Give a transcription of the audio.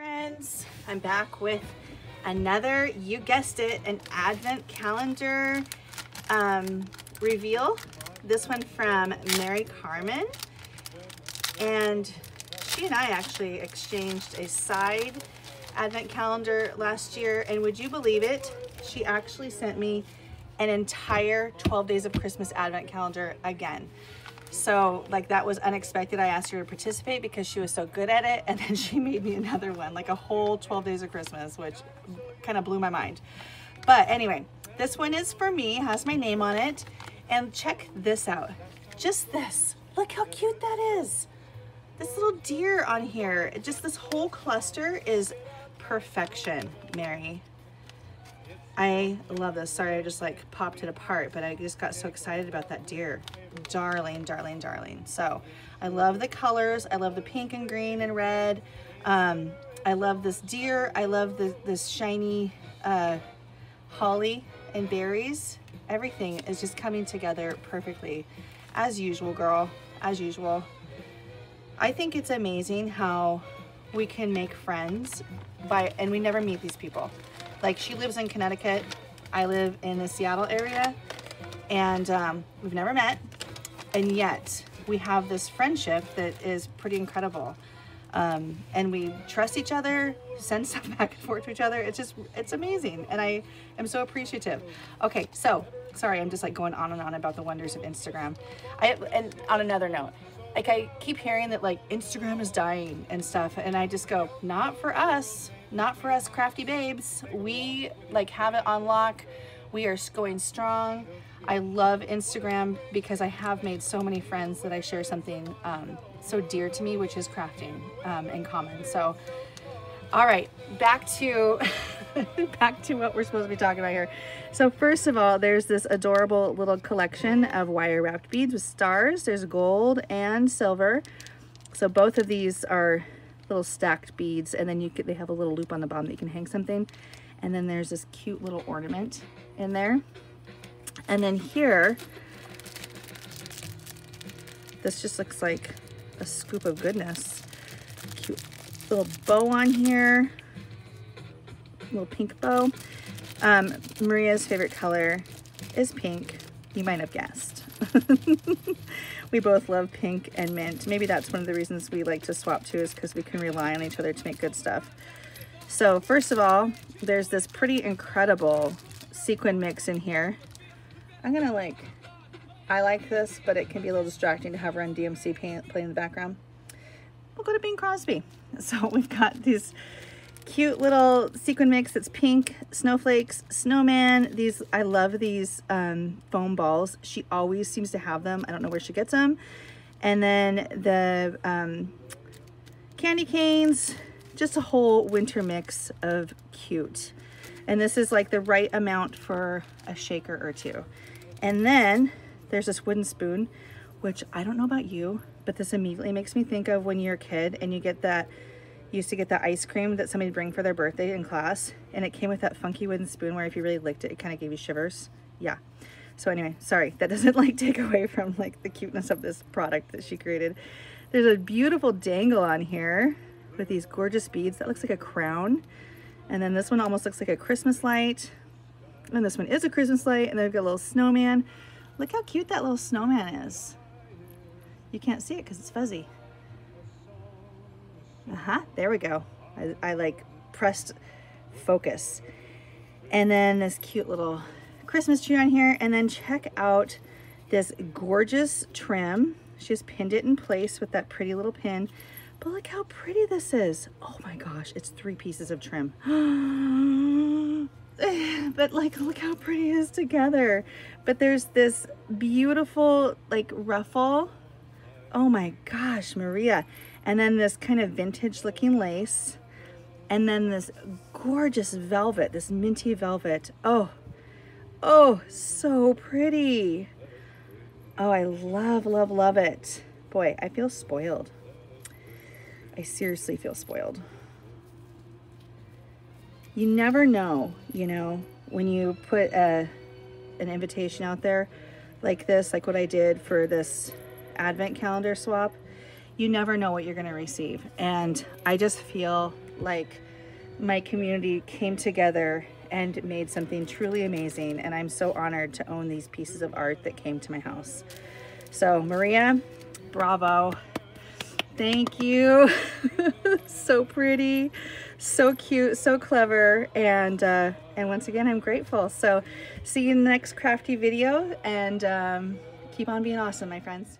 friends. I'm back with another, you guessed it, an advent calendar um, reveal. This one from Mary Carmen. And she and I actually exchanged a side advent calendar last year. And would you believe it? She actually sent me an entire 12 days of Christmas advent calendar again. So like that was unexpected. I asked her to participate because she was so good at it. And then she made me another one, like a whole 12 days of Christmas, which kind of blew my mind. But anyway, this one is for me, has my name on it. And check this out. Just this. Look how cute that is. This little deer on here. Just this whole cluster is perfection, Mary. I love this. Sorry, I just like popped it apart, but I just got so excited about that deer. Darling, darling, darling. So I love the colors. I love the pink and green and red. Um, I love this deer. I love the, this shiny uh, holly and berries. Everything is just coming together perfectly. As usual, girl, as usual. I think it's amazing how we can make friends by, and we never meet these people. Like she lives in Connecticut. I live in the Seattle area and um, we've never met. And yet we have this friendship that is pretty incredible. Um, and we trust each other, send stuff back and forth to each other. It's just, it's amazing. And I am so appreciative. Okay, so sorry, I'm just like going on and on about the wonders of Instagram. I, and on another note, like I keep hearing that like Instagram is dying and stuff. And I just go, not for us not for us crafty babes. We like have it on lock. We are going strong. I love Instagram because I have made so many friends that I share something um, so dear to me, which is crafting um, in common. So, all right, back to back to what we're supposed to be talking about here. So first of all, there's this adorable little collection of wire wrapped beads with stars. There's gold and silver. So both of these are little stacked beads and then you they have a little loop on the bottom that you can hang something. And then there's this cute little ornament in there. And then here, this just looks like a scoop of goodness. Cute little bow on here, little pink bow. Um, Maria's favorite color is pink. You might have guessed. we both love pink and mint. Maybe that's one of the reasons we like to swap too is because we can rely on each other to make good stuff. So first of all, there's this pretty incredible sequin mix in here. I'm gonna like, I like this, but it can be a little distracting to have Run DMC paint, playing in the background. We'll go to Bing Crosby. So we've got these cute little sequin mix. That's pink snowflakes snowman. These i love these um, foam balls. She always seems to have them. I don't know where she gets them. And then the um, candy canes. Just a whole winter mix of cute and this is like the right amount for a shaker or two. And then there's this wooden spoon which i don't know about you but this immediately makes me think of when you're a kid and you get that used to get that ice cream that somebody bring for their birthday in class and it came with that funky wooden spoon where if you really licked it it kind of gave you shivers. Yeah. So anyway sorry that doesn't like take away from like the cuteness of this product that she created. There's a beautiful dangle on here with these gorgeous beads that looks like a crown and then this one almost looks like a Christmas light and this one is a Christmas light and they've got a little snowman look how cute that little snowman is you can't see it because it's fuzzy uh-huh, there we go. I, I like pressed focus. And then this cute little Christmas tree on here. And then check out this gorgeous trim. She's pinned it in place with that pretty little pin. But look how pretty this is. Oh my gosh, it's three pieces of trim. but like, look how pretty it is together. But there's this beautiful like ruffle. Oh my gosh, Maria and then this kind of vintage looking lace and then this gorgeous velvet this minty velvet oh oh so pretty oh I love love love it boy I feel spoiled I seriously feel spoiled you never know you know when you put a an invitation out there like this like what I did for this advent calendar swap you never know what you're going to receive. And I just feel like my community came together and made something truly amazing. And I'm so honored to own these pieces of art that came to my house. So Maria, bravo. Thank you. so pretty, so cute, so clever. And, uh, and once again, I'm grateful. So see you in the next crafty video and um, keep on being awesome, my friends.